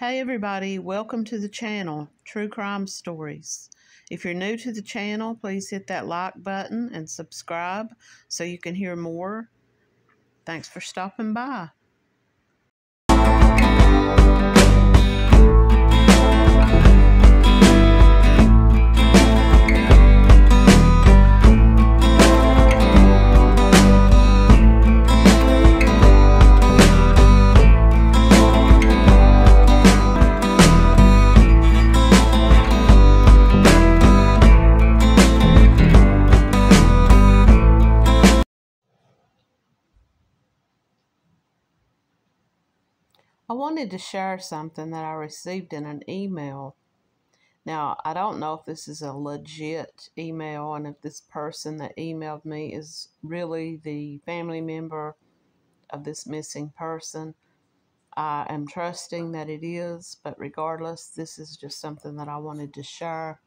Hey everybody, welcome to the channel, True Crime Stories. If you're new to the channel, please hit that like button and subscribe so you can hear more. Thanks for stopping by. I wanted to share something that I received in an email. Now, I don't know if this is a legit email and if this person that emailed me is really the family member of this missing person. I am trusting that it is, but regardless, this is just something that I wanted to share.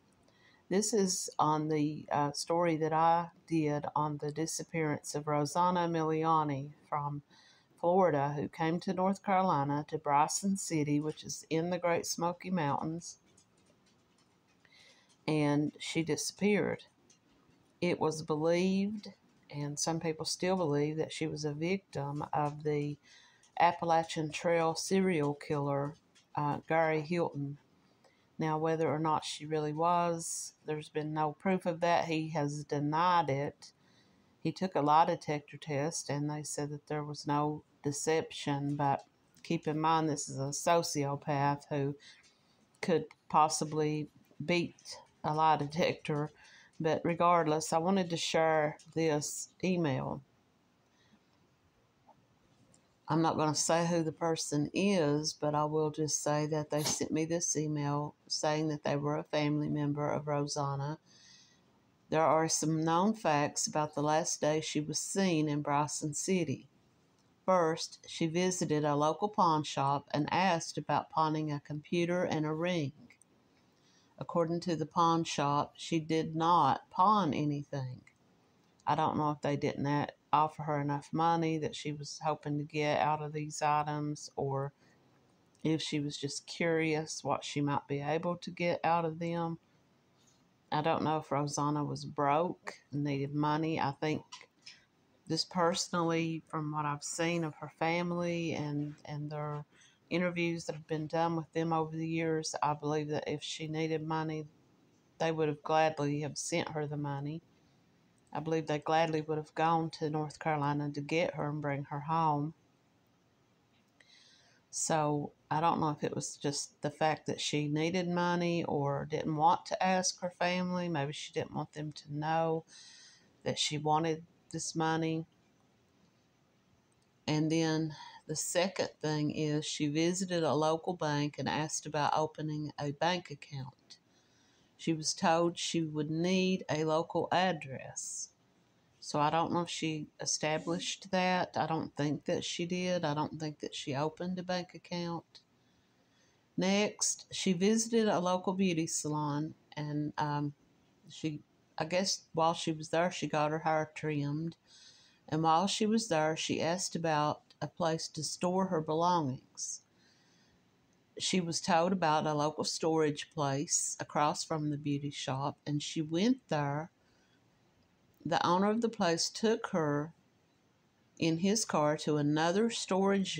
This is on the uh, story that I did on the disappearance of Rossana Miliani from Florida who came to North Carolina to Bryson City, which is in the Great Smoky Mountains, and she disappeared. It was believed, and some people still believe, that she was a victim of the Appalachian Trail serial killer, uh, Gary Hilton. Now, whether or not she really was, there's been no proof of that. He has denied it. He took a lie detector test, and they said that there was no deception, but keep in mind this is a sociopath who could possibly beat a lie detector. But regardless, I wanted to share this email. I'm not going to say who the person is, but I will just say that they sent me this email saying that they were a family member of Rossana. There are some known facts about the last day she was seen in Bryson City. First, she visited a local pawn shop and asked about pawning a computer and a ring. According to the pawn shop, she did not pawn anything. I don't know if they didn't offer her enough money that she was hoping to get out of these items or if she was just curious what she might be able to get out of them. I don't know if Rossana was broke and needed money. I think just personally from what I've seen of her family and and their interviews that have been done with them over the years, I believe that if she needed money, they would have gladly have sent her the money. I believe they gladly would have gone to North Carolina to get her and bring her home. So I don't know if it was just the fact that she needed money or didn't want to ask her family. Maybe she didn't want them to know that she wanted this money. And then the second thing is she visited a local bank and asked about opening a bank account. She was told she would need a local address. So I don't know if she established that. I don't think that she did. I don't think that she opened a bank account. Next, she visited a local beauty salon and um, she I guess while she was there, she got her hair trimmed. And while she was there, she asked about a place to store her belongings. She was told about a local storage place across from the beauty shop, and she went there. The owner of the place took her in his car to another storage.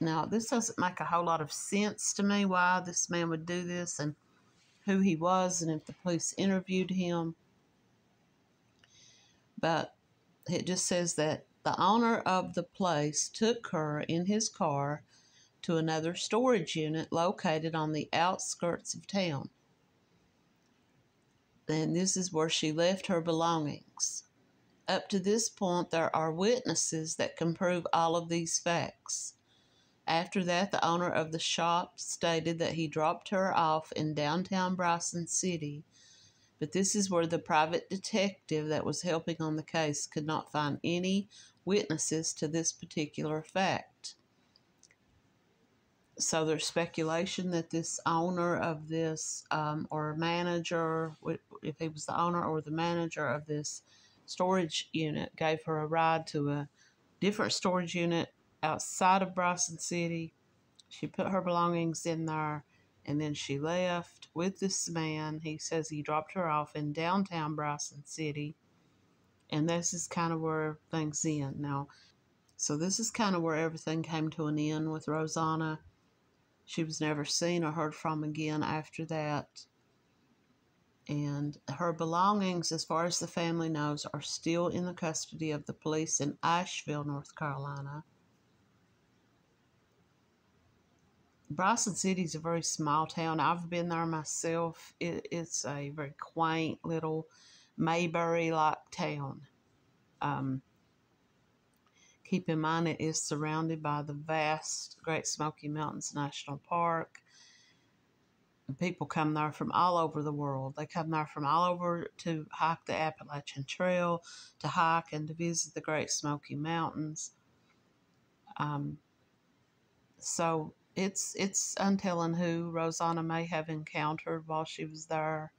Now, this doesn't make a whole lot of sense to me why this man would do this and who he was, and if the police interviewed him but it just says that the owner of the place took her in his car to another storage unit located on the outskirts of town. And this is where she left her belongings. Up to this point, there are witnesses that can prove all of these facts. After that, the owner of the shop stated that he dropped her off in downtown Bryson City but this is where the private detective that was helping on the case could not find any witnesses to this particular fact. So there's speculation that this owner of this, um, or manager, if he was the owner or the manager of this storage unit, gave her a ride to a different storage unit outside of Bryson City She put her belongings in there and then she left with this man. He says he dropped her off in downtown Bryson City. And this is kind of where things end. Now, so this is kind of where everything came to an end with Rossana. She was never seen or heard from again after that. And her belongings, as far as the family knows, are still in the custody of the police in Asheville, North Carolina. Bryson City is a very small town. I've been there myself. It, it's a very quaint little Mayberry like town. Um, Keep in mind it is surrounded by the vast Great Smoky Mountains National Park. People come there from all over the world. They come there from all over to hike the Appalachian Trail, to hike and to visit the Great Smoky Mountains. Um, so it's it's untelling who Rossana may have encountered while she was there.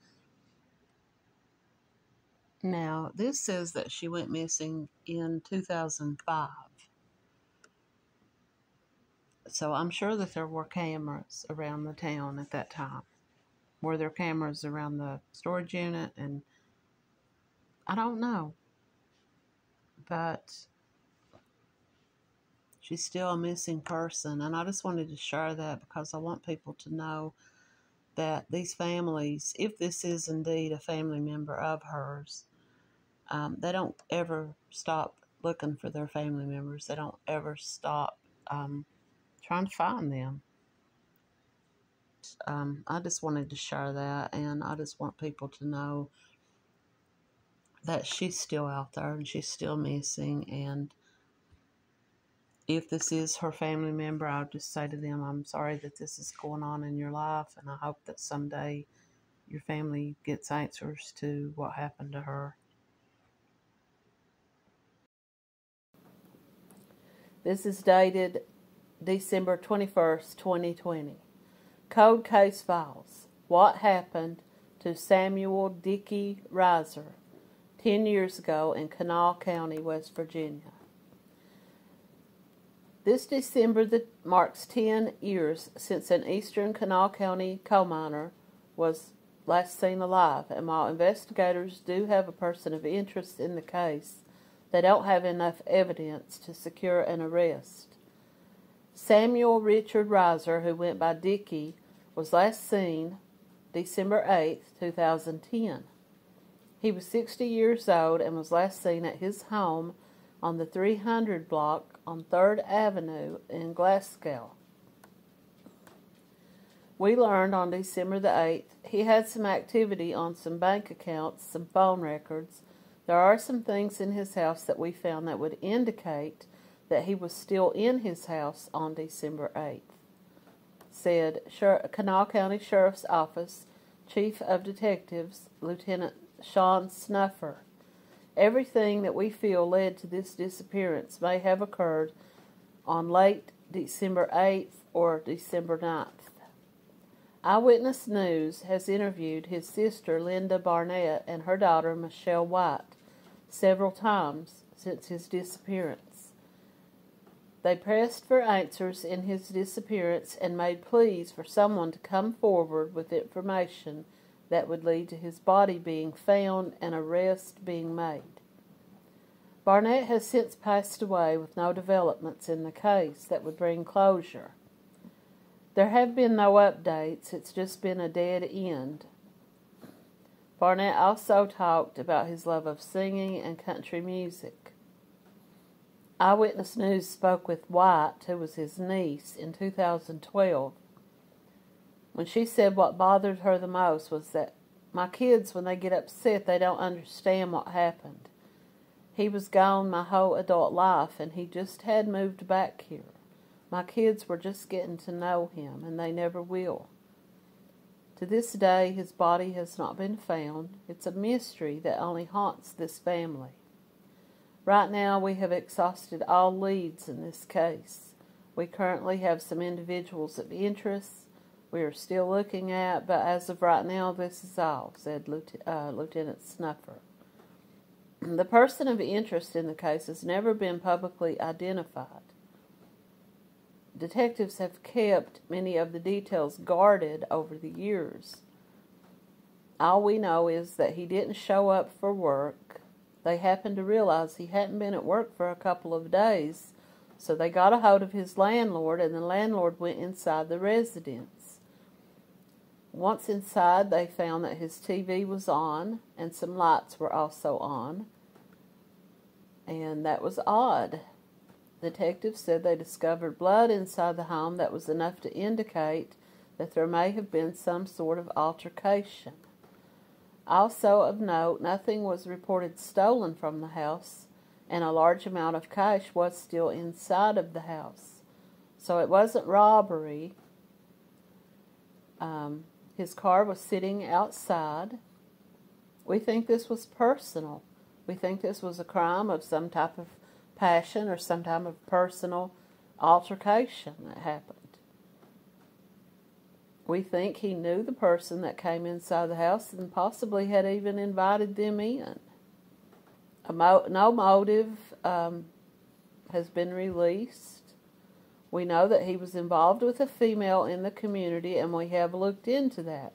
Now, this says that she went missing in 2005. So I'm sure that there were cameras around the town at that time. Were there cameras around the storage unit? And I don't know. But she's still a missing person. And I just wanted to share that because I want people to know that these families, if this is indeed a family member of hers, um, they don't ever stop looking for their family members. They don't ever stop um, trying to find them. Um, I just wanted to share that, and I just want people to know that she's still out there and she's still missing. And if this is her family member, I'll just say to them, I'm sorry that this is going on in your life, and I hope that someday your family gets answers to what happened to her. This is dated December 21st, 2020. Cold Case Files. What happened to Samuel Dickey Riser 10 years ago in Kanawha County, West Virginia? This December that marks 10 years since an eastern Kanawha County coal miner was last seen alive, and while investigators do have a person of interest in the case, they don't have enough evidence to secure an arrest. Samuel Richard Riser, who went by Dickey, was last seen December 8, 2010. He was 60 years old and was last seen at his home on the 300 block on 3rd Avenue in Glasgow. We learned on December the 8th he had some activity on some bank accounts, some phone records, there are some things in his house that we found that would indicate that he was still in his house on December 8th. Said Kanawha County Sheriff's Office Chief of Detectives Lieutenant Sean Snuffer. Everything that we feel led to this disappearance may have occurred on late December 8th or December 9th. Eyewitness News has interviewed his sister Linda Barnett and her daughter Michelle White several times since his disappearance. They pressed for answers in his disappearance and made pleas for someone to come forward with information that would lead to his body being found and arrest being made. Barnett has since passed away with no developments in the case that would bring closure. There have been no updates, it's just been a dead end. Barnett also talked about his love of singing and country music. Eyewitness News spoke with White, who was his niece, in 2012. When she said what bothered her the most was that my kids, when they get upset, they don't understand what happened. He was gone my whole adult life, and he just had moved back here. My kids were just getting to know him, and they never will. To this day, his body has not been found. It's a mystery that only haunts this family. Right now, we have exhausted all leads in this case. We currently have some individuals of interest we are still looking at, but as of right now, this is all, said Lieutenant, uh, Lieutenant Snuffer. The person of interest in the case has never been publicly identified. detectives have kept many of the details guarded over the years. All we know is that he didn't show up for work. They happened to realize he hadn't been at work for a couple of days, so they got a hold of his landlord, and the landlord went inside the residence. Once inside, they found that his TV was on, and some lights were also on, and that was odd. Detectives said they discovered blood inside the home that was enough to indicate that there may have been some sort of altercation. Also of note, nothing was reported stolen from the house, and a large amount of cash was still inside of the house. So it wasn't robbery. Um, his car was sitting outside. We think this was personal. We think this was a crime of some type of passion or some type of personal altercation that happened. We think he knew the person that came inside the house and possibly had even invited them in. Mo- no motive um, has been released. We know that he was involved with a female in the community, and we have looked into that.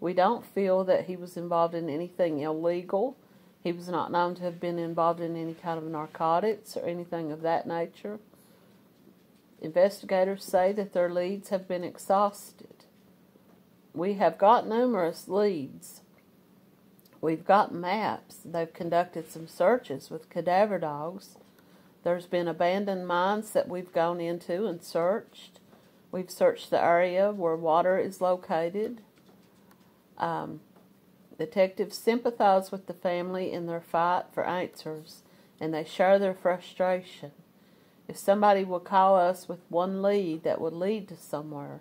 We don't feel that he was involved in anything illegal. He was not known to have been involved in any kind of narcotics or anything of that nature. Investigators say that their leads have been exhausted we have got numerous leads. We've got maps. They've conducted some searches with cadaver dogs. There's been abandoned mines that we've gone into and searched. We've searched the area where water is located. Um, detectives sympathize with the family in their fight for answers, and they share their frustration. If somebody would call us with one lead that would lead to somewhere,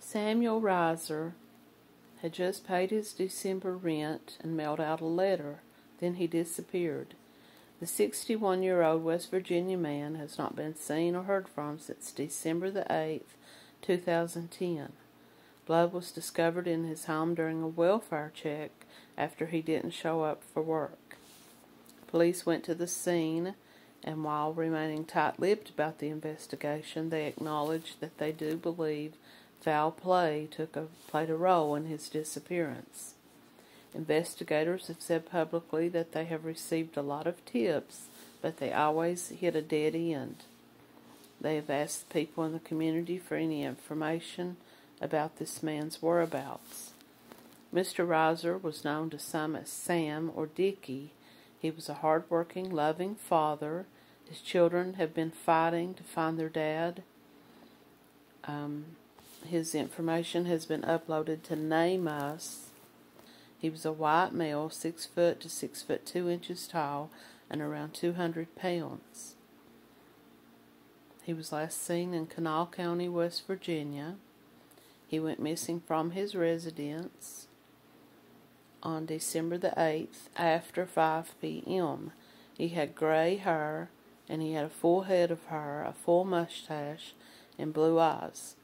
Samuel Riser had just paid his December rent and mailed out a letter. Then he disappeared. The 61 year old West Virginia man has not been seen or heard from since December the 8th, 2010. Blood was discovered in his home during a welfare check after he didn't show up for work. Police went to the scene, and while remaining tight lipped about the investigation, they acknowledged that they do believe Foul play took a, played a role in his disappearance. Investigators have said publicly that they have received a lot of tips, but they always hit a dead end. They have asked people in the community for any information about this man's whereabouts. Mr. Riser was known to some as Sam or Dickie. He was a hard-working, loving father. His children have been fighting to find their dad. Um, his information has been uploaded to NamUs. He was a white male, six foot to six foot two inches tall, and around 200 pounds. He was last seen in Kanawha County, West Virginia. He went missing from his residence on December the 8th after 5 p.m. He had gray hair and he had a full head of hair, a full mustache, and blue eyes.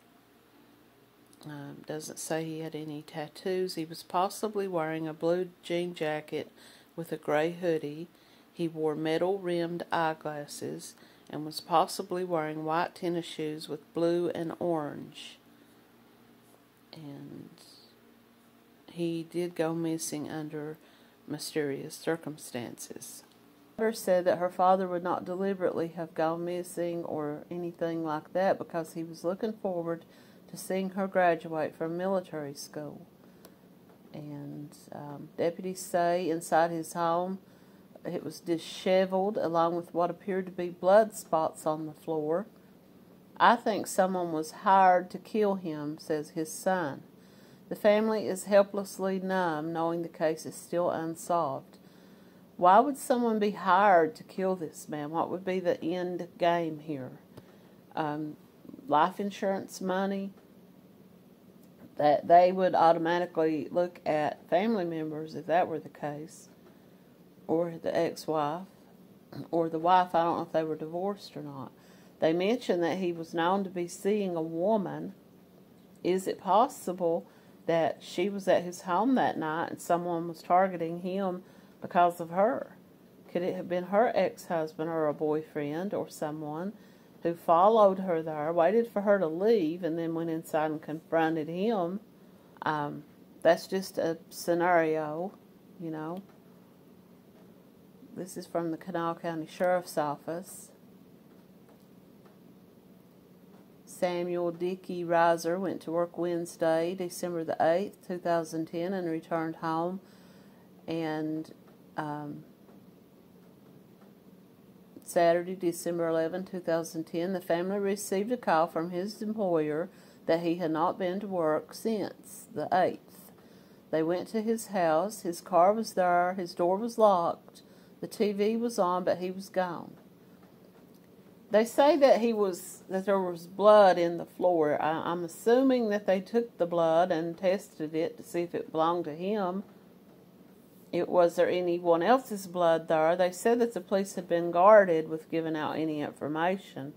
Um, doesn't say he had any tattoos. He was possibly wearing a blue jean jacket with a gray hoodie. He wore metal rimmed eyeglasses and was possibly wearing white tennis shoes with blue and orange. And he did go missing under mysterious circumstances. Said that her father would not deliberately have gone missing or anything like that because he was looking forward to seeing her graduate from military school. And um, deputies say inside his home it was disheveled along with what appeared to be blood spots on the floor. I think someone was hired to kill him, says his son. The family is helplessly numb, knowing the case is still unsolved. Why would someone be hired to kill this man? What would be the end game here? Um, life insurance money? that they would automatically look at family members if that were the case, or the ex wife, or the wife. I don't know if they were divorced or not. They mentioned that he was known to be seeing a woman. Is it possible that she was at his home that night and someone was targeting him because of her? Could it have been her ex husband or a boyfriend or someone? Who followed her there, waited for her to leave, and then went inside and confronted him. Um, that's just a scenario, you know. This is from the Kanawha County Sheriff's Office. Samuel Dickey Riser went to work Wednesday, December the 8th, 2010, and returned home. And um, Saturday, December 11, 2010, the family received a call from his employer that he had not been to work since the 8th. They went to his house. His car was there. His door was locked. The TV was on, but he was gone. They say that he was that there was blood in the floor. I, am assuming that they took the blood and tested it to see if it belonged to him. It was there anyone else's blood there? They said that the police had been guarded with giving out any information.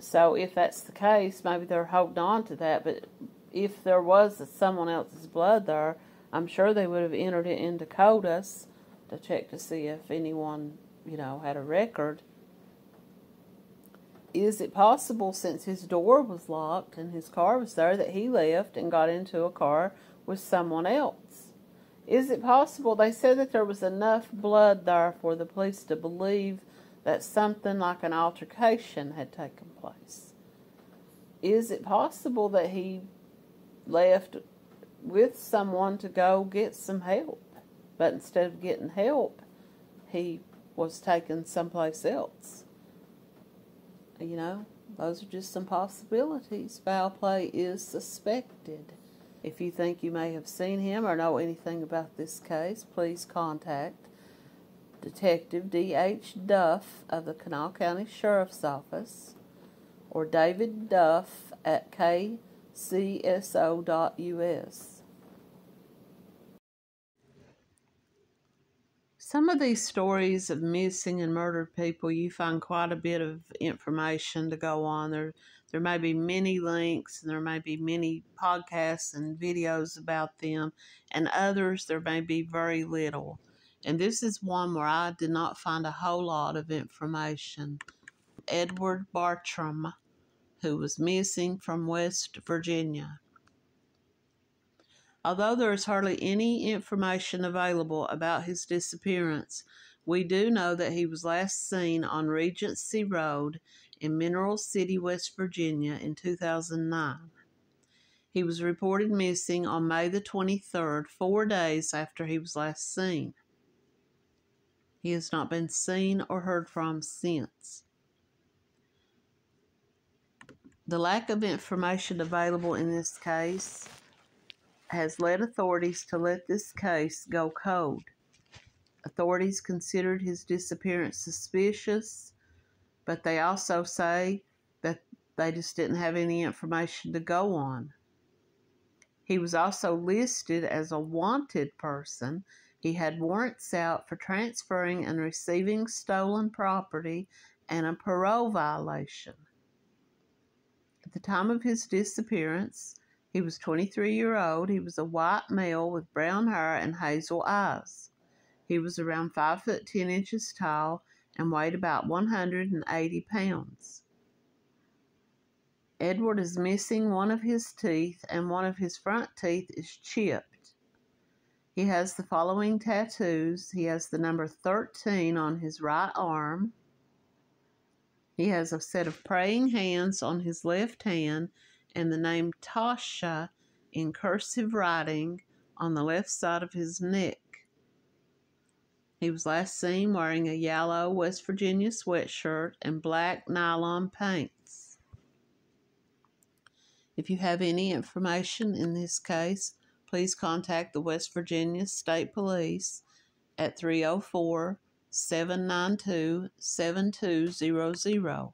So if that's the case, maybe they're holding on to that. But if there was someone else's blood there, I'm sure they would have entered it into CODIS to check to see if anyone, you know, had a record. Is it possible, since his door was locked and his car was there, that he left and got into a car with someone else? Is it possible? They said that there was enough blood there for the police to believe that something like an altercation had taken place. Is it possible that he left with someone to go get some help. But instead of getting help, he was taken someplace else. You know, those are just some possibilities. Foul play is suspected. If you think you may have seen him or know anything about this case, please contact Detective D.H. Duff of the Kanawha County Sheriff's Office or David Duff at K cso.us. Some of these stories of missing and murdered people, you find quite a bit of information to go on. There, there may be many links, and there may be many podcasts and videos about them, and others there may be very little. And this is one where I did not find a whole lot of information. Edward Bartram who was missing from West Virginia. Although there is hardly any information available about his disappearance, we do know that he was last seen on Regency Road in Mineral City, West Virginia in 2009. He was reported missing on May the 23rd, four days after he was last seen. He has not been seen or heard from since. The lack of information available in this case has led authorities to let this case go cold. Authorities considered his disappearance suspicious, but they also say that they just didn't have any information to go on. He was also listed as a wanted person. He had warrants out for transferring and receiving stolen property and a parole violation. At the time of his disappearance, he was 23 year old. He was a white male with brown hair and hazel eyes. He was around 5 foot 10 inches tall and weighed about 180 pounds. Edward is missing one of his teeth and one of his front teeth is chipped. He has the following tattoos. He has the number 13 on his right arm. He has a set of praying hands on his left hand and the name Tasha in cursive writing on the left side of his neck. He was last seen wearing a yellow West Virginia sweatshirt and black nylon pants. If you have any information in this case, please contact the West Virginia State Police at 304 792 7200.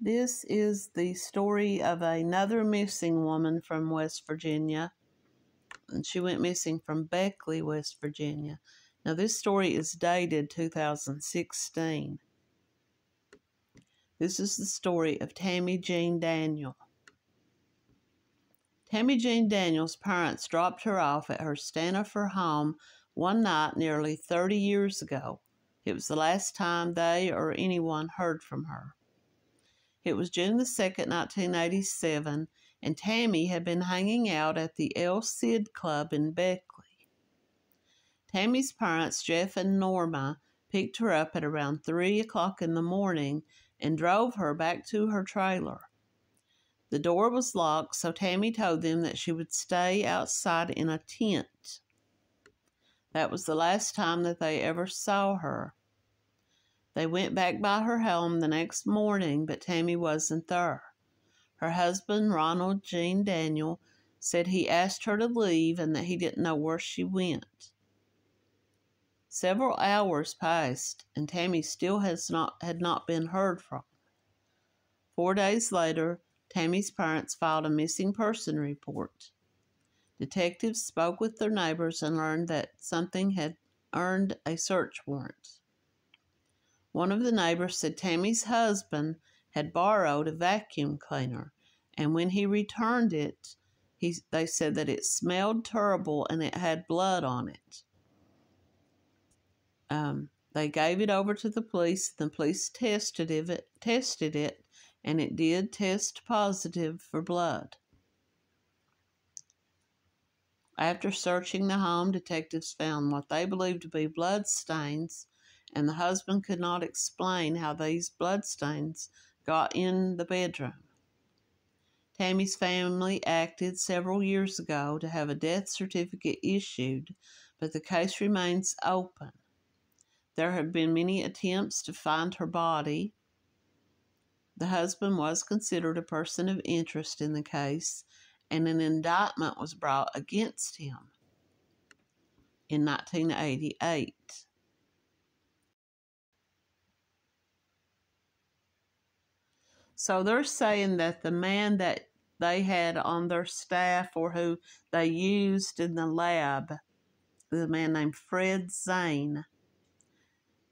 This is the story of another missing woman from West Virginia. And she went missing from Beckley, West Virginia. Now, this story is dated 2016. This is the story of Tammy Jean Daniel. Tammy Jean Daniel's parents dropped her off at her Stanaford home one night nearly 30 years ago. It was the last time they or anyone heard from her. It was June the 2nd, 1987, and Tammy had been hanging out at the El Cid Club in Beckley. Tammy's parents, Jeff and Norma, picked her up at around 3 o'clock in the morning and drove her back to her trailer. The door was locked, so Tammy told them that she would stay outside in a tent. That was the last time that they ever saw her. They went back by her home the next morning, but Tammy wasn't there. Her husband, Ronald Jean Daniel, said he asked her to leave and that he didn't know where she went. Several hours passed, and Tammy still has not had not been heard from. Four days later, Tammy's parents filed a missing person report. Detectives spoke with their neighbors and learned that something had earned a search warrant. One of the neighbors said Tammy's husband had borrowed a vacuum cleaner, and when he returned it, he, they said that it smelled terrible and it had blood on it. Um, they gave it over to the police. The police tested it, tested it, and it did test positive for blood. After searching the home, detectives found what they believed to be blood stains, and the husband could not explain how these blood stains got in the bedroom. Tammy's family acted several years ago to have a death certificate issued, but the case remains open. There have been many attempts to find her body. The husband was considered a person of interest in the case, and an indictment was brought against him in 1988. So they're saying that the man that they had on their staff or who they used in the lab, the man named Fred Zain,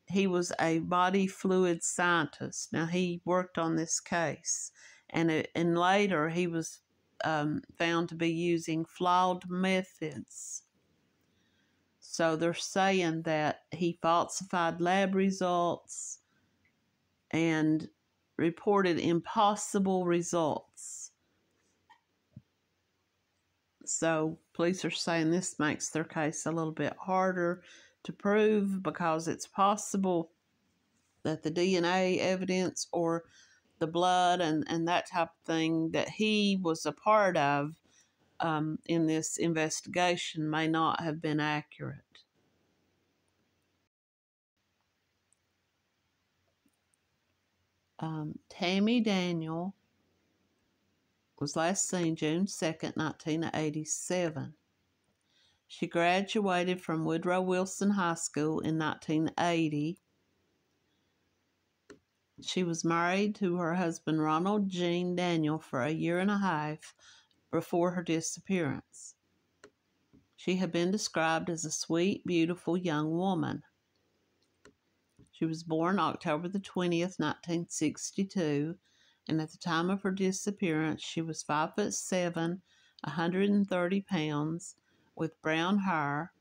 he was a body fluid scientist. Now he worked on this case, and it, and later he was um, found to be using flawed methods. So they're saying that he falsified lab results and reported impossible results. So police are saying this makes their case a little bit harder to prove because it's possible that the DNA evidence or the blood and, and that type of thing that he was a part of um, in this investigation may not have been accurate. Um, Tammy Daniel was last seen June 2nd, 1987. She graduated from Woodrow Wilson High School in 1980. She was married to her husband Ronald Jean Daniel for a year and a half before her disappearance. She had been described as a sweet, beautiful young woman. She was born October the 20th, 1962, and at the time of her disappearance, she was 5 foot 7, 130 pounds, with brown hair.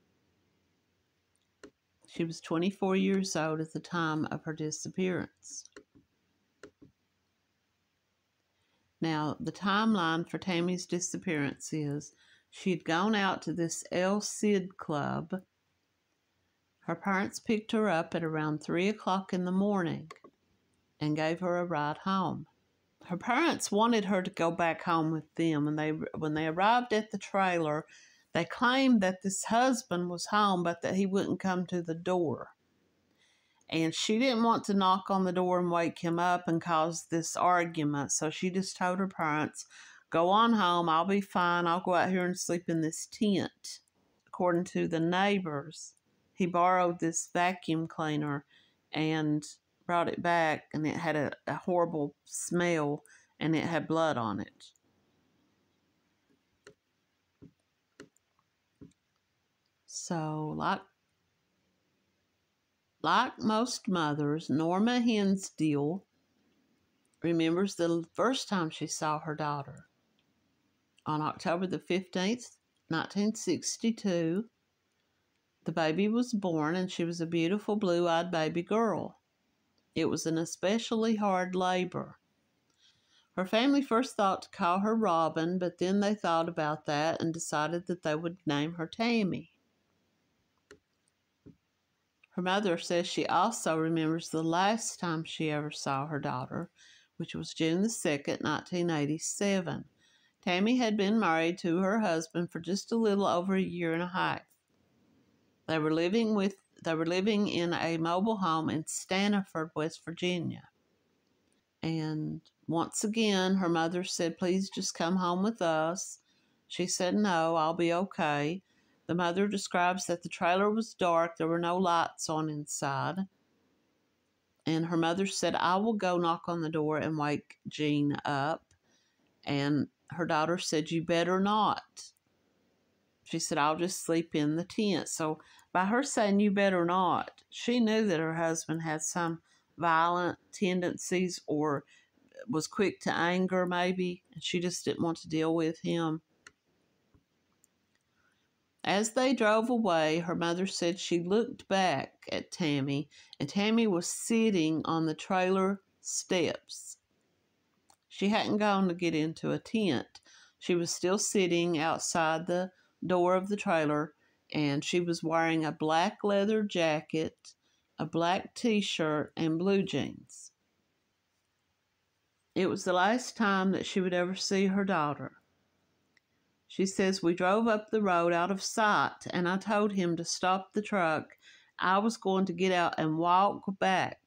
She was 24 years old at the time of her disappearance. Now, the timeline for Tammy's disappearance is she had gone out to this El Cid club. Her parents picked her up at around 3 o'clock in the morning and gave her a ride home. Her parents wanted her to go back home with them, and they when they arrived at the trailer, they claimed that this husband was home, but that he wouldn't come to the door. And she didn't want to knock on the door and wake him up and cause this argument. So she just told her parents, Go on home. I'll be fine. I'll go out here and sleep in this tent. According to the neighbors, he borrowed this vacuum cleaner and brought it back, and it had a, a horrible smell and it had blood on it. So, like, like most mothers, Norma Hensdale remembers the first time she saw her daughter. On October the 15th, 1962, The baby was born, and she was a beautiful blue eyed baby girl. It was an especially hard labor. Her family first thought to call her Robin, but then they thought about that and decided that they would name her Tammy. Her mother says she also remembers the last time she ever saw her daughter, which was June the 2nd, 1987. Tammy had been married to her husband for just a little over a year and a half. They were living with they were living in a mobile home in Stanaford, West Virginia. And once again, her mother said, Please just come home with us. She said, No, I'll be okay. The mother describes that the trailer was dark, there were no lights on inside. And her mother said, I will go knock on the door and wake Jean up. And her daughter said, You better not. She said, I'll just sleep in the tent. So by her saying, You better not, she knew that her husband had some violent tendencies or was quick to anger, maybe, and she just didn't want to deal with him. As they drove away, her mother said she looked back at Tammy, and Tammy was sitting on the trailer steps. She hadn't gone to get into a tent. She was still sitting outside the door of the trailer, and she was wearing a black leather jacket, a black t shirt, and blue jeans. It was the last time that she would ever see her daughter. She says, We drove up the road out of sight, and I told him to stop the truck. I was going to get out and walk back.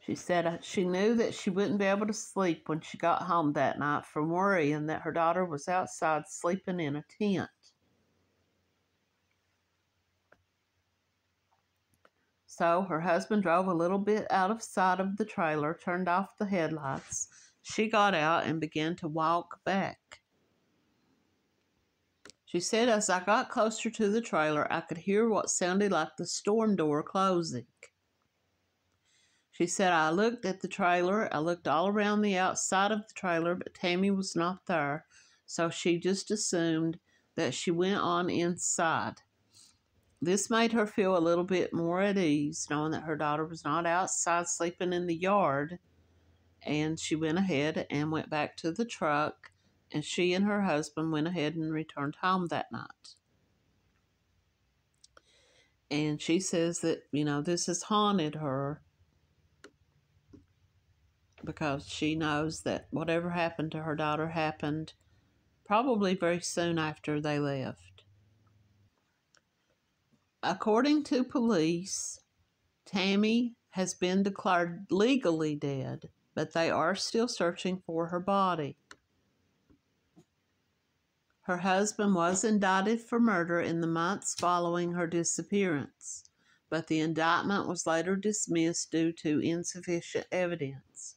She said uh, she knew that she wouldn't be able to sleep when she got home that night from worrying that her daughter was outside sleeping in a tent. So her husband drove a little bit out of sight of the trailer, turned off the headlights, she got out and began to walk back. She said, As I got closer to the trailer, I could hear what sounded like the storm door closing. She said, I looked at the trailer. I looked all around the outside of the trailer, but Tammy was not there. So she just assumed that she went on inside. This made her feel a little bit more at ease, knowing that her daughter was not outside sleeping in the yard and she went ahead and went back to the truck and she and her husband went ahead and returned home that night. And she says that you know this has haunted her because she knows that whatever happened to her daughter happened probably very soon after they left. According to police tammy has been declared legally dead but they are still searching for her body. Her husband was indicted for murder in the months following her disappearance, but the indictment was later dismissed due to insufficient evidence.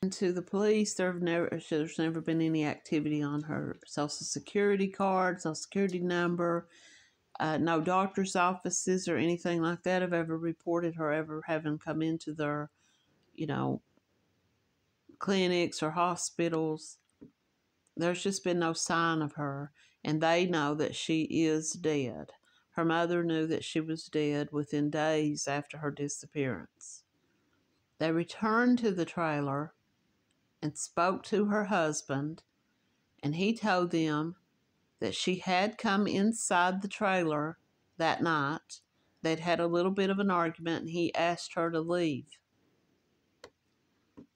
And to the police, there never, there's never been any activity on her social security card, social security number. Uh, no doctor's offices or anything like that have ever reported her ever having come into their, you know, clinics or hospitals. There's just been no sign of her, and they know that she is dead. Her mother knew that she was dead within days after her disappearance. They returned to the trailer and spoke to her husband, and he told them that she had come inside the trailer that night. They'd had a little bit of an argument, and he asked her to leave.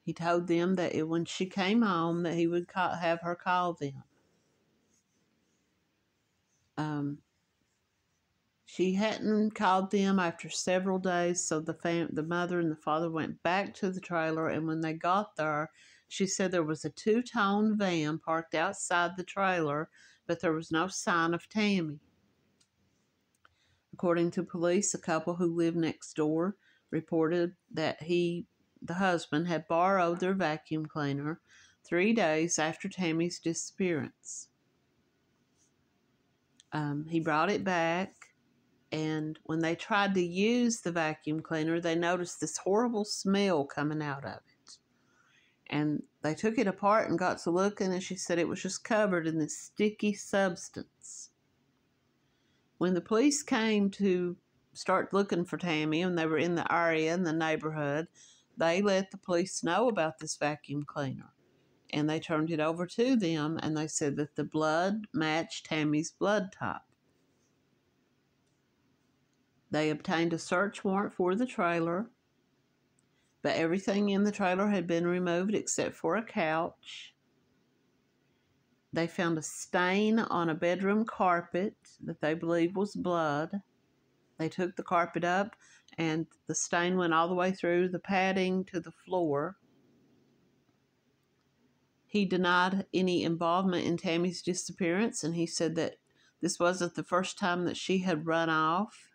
He told them that when she came home that he would call, have her call them. Um, she hadn't called them after several days, so the fam- the mother and the father went back to the trailer. And when they got there, she said there was a two tone van parked outside the trailer, but there was no sign of Tammy. According to police, a couple who lived next door reported that he the husband, had borrowed their vacuum cleaner three days after Tammy's disappearance. Um, he brought it back, and when they tried to use the vacuum cleaner, they noticed this horrible smell coming out of it. And they took it apart and got to looking, and she said it was just covered in this sticky substance. When the police came to start looking for Tammy, and they were in the area in the neighborhood, they let the police know about this vacuum cleaner. And they turned it over to them, and they said that the blood matched Tammy's blood type. They obtained a search warrant for the trailer, but everything in the trailer had been removed except for a couch. They found a stain on a bedroom carpet that they believe was blood. They took the carpet up, and the stain went all the way through the padding to the floor. He denied any involvement in Tammy's disappearance, and he said that this wasn't the first time that she had run off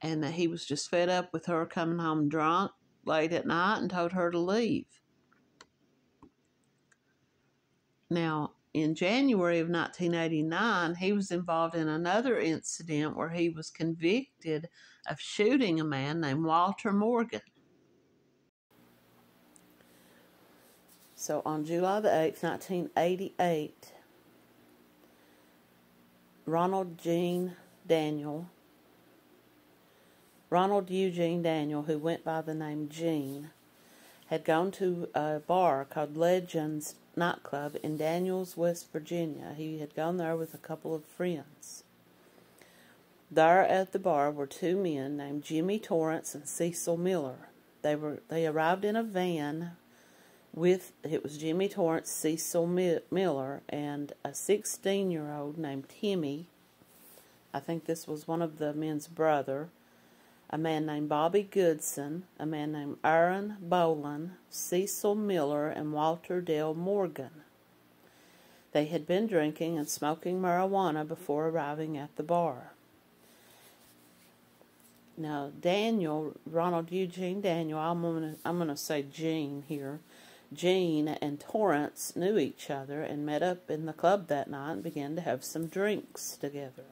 and that he was just fed up with her coming home drunk late at night and told her to leave. Now, in January of 1989, he was involved in another incident where he was convicted of shooting a man named Walter Morgan. So on July the 8th, 1988, Ronald Gene Daniel Ronald Eugene Daniel, who went by the name Gene, had gone to a bar called Legends Nightclub in Daniels, West Virginia. He had gone there with a couple of friends. There at the bar were two men named Jimmy Torrance and Cecil Miller. They were they arrived in a van with it was Jimmy Torrance, Cecil Miller, and a 16 year old named Timmy. I think this was one of the men's brother a man named Bobby Goodson, a man named Aaron Boland, Cecil Miller, and Walter Dale Morgan. They had been drinking and smoking marijuana before arriving at the bar. Now, Daniel, Ronald Eugene Daniel, I'm going to I'm gonna say Gene here. Gene and Torrance knew each other and met up in the club that night and began to have some drinks together.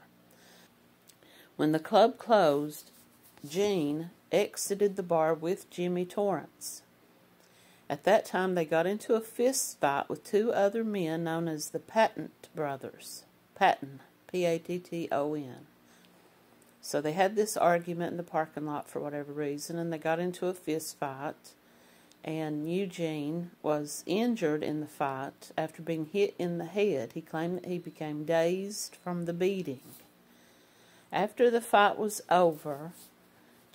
When the club closed, Gene exited the bar with Jimmy Torrance. At that time, they got into a fist fight with two other men known as the Patton brothers. Patton, P A T T O N. So they had this argument in the parking lot for whatever reason, and they got into a fist fight. And Eugene was injured in the fight after being hit in the head. He claimed that he became dazed from the beating. After the fight was over,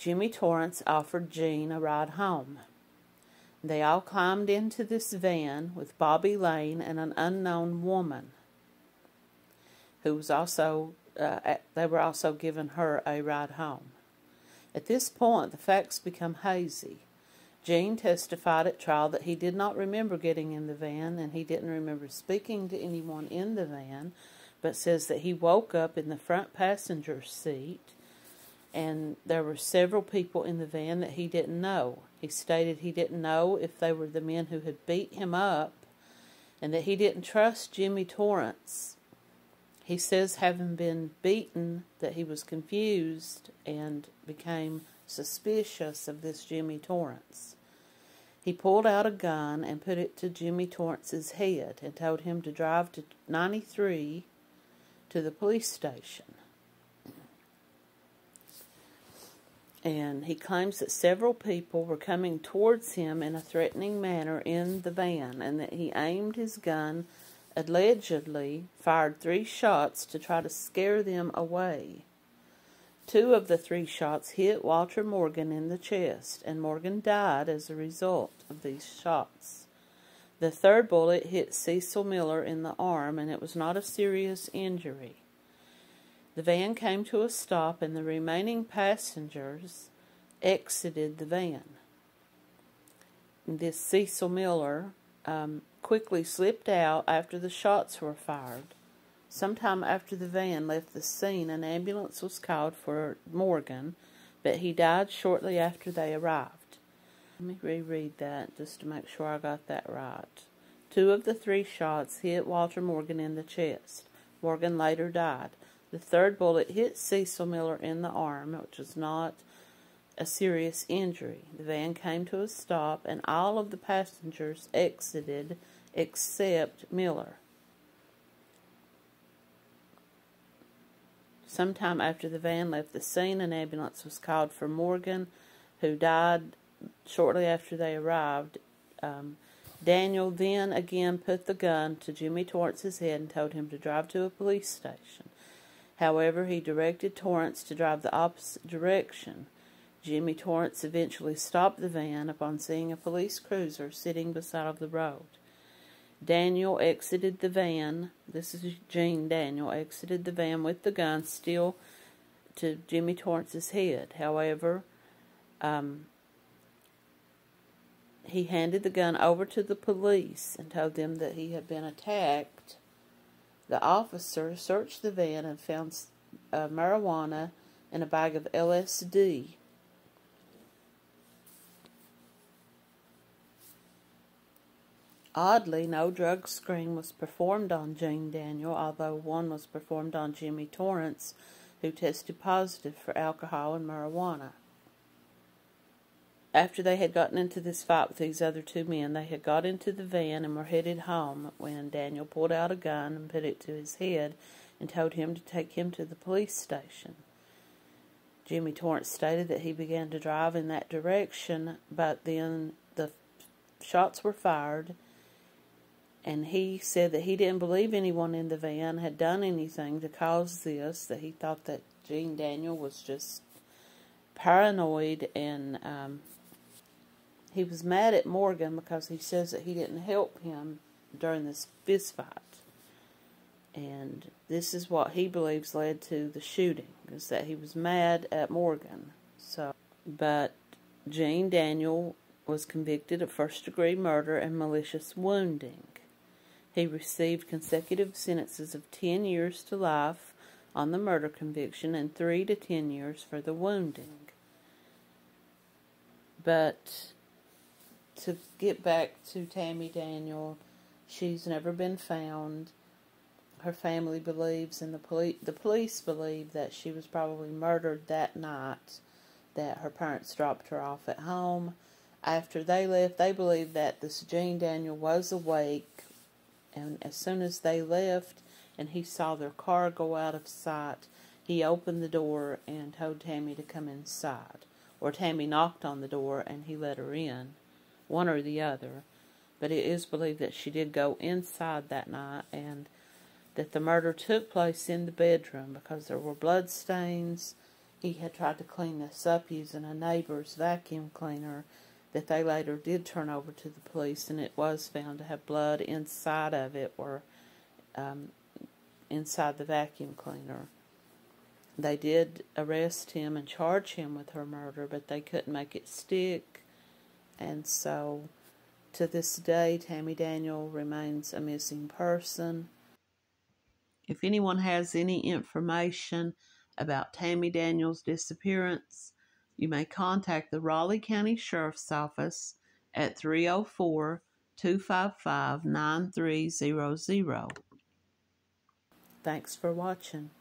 Jimmy Torrance offered Gene a ride home. They all climbed into this van with Bobby Lane and an unknown woman who was also, uh, they were also giving her a ride home. At this point, the facts become hazy. Gene testified at trial that he did not remember getting in the van and he didn't remember speaking to anyone in the van, but says that he woke up in the front passenger seat and there were several people in the van that he didn't know. He stated he didn't know if they were the men who had beat him up and that he didn't trust Jimmy Torrance. He says, having been beaten, that he was confused and became suspicious of this Jimmy Torrance. He pulled out a gun and put it to Jimmy Torrance's head and told him to drive to 93 to the police station. And he claims that several people were coming towards him in a threatening manner in the van and that he aimed his gun allegedly fired three shots to try to scare them away. Two of the three shots hit walter morgan in the chest and morgan died as a result of these shots. The third bullet hit cecil miller in the arm and it was not a serious injury the van came to a stop and the remaining passengers exited the van. This Cecil Miller um, quickly slipped out after the shots were fired. Sometime after the van left the scene, an ambulance was called for Morgan, but he died shortly after they arrived. Let me reread that just to make sure I got that right. Two of the three shots hit Walter Morgan in the chest. Morgan later died. The third bullet hit Cecil Miller in the arm, which was not a serious injury. The van came to a stop and all of the passengers exited except Miller. Sometime after the van left the scene, an ambulance was called for Morgan, who died shortly after they arrived. Um, Daniel then again put the gun to Jimmy Torrance's head and told him to drive to a police station. However, he directed Torrance to drive the opposite direction. Jimmy Torrance eventually stopped the van upon seeing a police cruiser sitting beside the road. Daniel exited the van. This is Gene Daniel exited the van with the gun still to Jimmy Torrance's head. However, um, he handed the gun over to the police and told them that he had been attacked. The officer searched the van and found uh, marijuana and a bag of LSD. Oddly, no drug screen was performed on Gene Daniel, although one was performed on Jimmy Torrance, who tested positive for alcohol and marijuana. After they had gotten into this fight with these other two men, they had got into the van and were headed home when Daniel pulled out a gun and put it to his head and told him to take him to the police station. Jimmy Torrance stated that he began to drive in that direction, but then the shots were fired and he said that he didn't believe anyone in the van had done anything to cause this, that he thought that Gene Daniel was just paranoid and um, he was mad at Morgan because he says that he didn't help him during this fist fight. And this is what he believes led to the shooting, is that he was mad at Morgan. So, but Jane Daniel was convicted of first degree murder and malicious wounding. He received consecutive sentences of 10 years to life on the murder conviction and 3 to 10 years for the wounding. But to get back to Tammy Daniel, she's never been found. Her family believes, and the police the police believe that she was probably murdered that night. That her parents dropped her off at home. After they left, they believe that this Gene Daniel was awake and as soon as they left and he saw their car go out of sight, he opened the door and told Tammy to come inside. Or Tammy knocked on the door and he let her in, one or the other. But it is believed that she did go inside that night and that the murder took place in the bedroom because there were blood stains. He had tried to clean this up using a neighbor's vacuum cleaner that they later did turn over to the police, and it was found to have blood inside of it or um, inside the vacuum cleaner. They did arrest him and charge him with her murder, but they couldn't make it stick, and so to this day, Tammy Daniel remains a missing person. If anyone has any information about Tammy Daniel's disappearance, you may contact the Raleigh County Sheriff's Office at 304 255 9300. Thanks for watching.